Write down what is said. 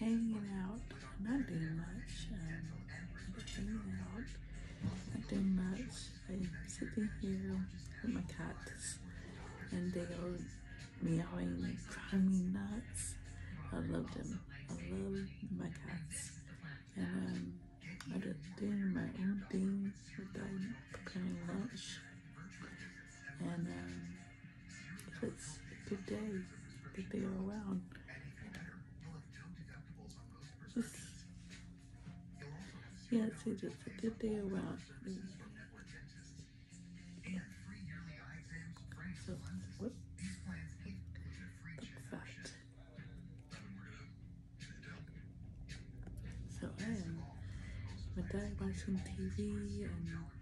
hanging out, not doing much, um, hanging out, not doing much. I'm sitting here with my cats, and they are meowing, driving me nuts. I love them. I love my cats, and um, I'm just doing my own thing with them, preparing lunch, and um, it's a good day that they are around. Yeah, it's just a good day around. So, what? Fact. So I am with that watching TV and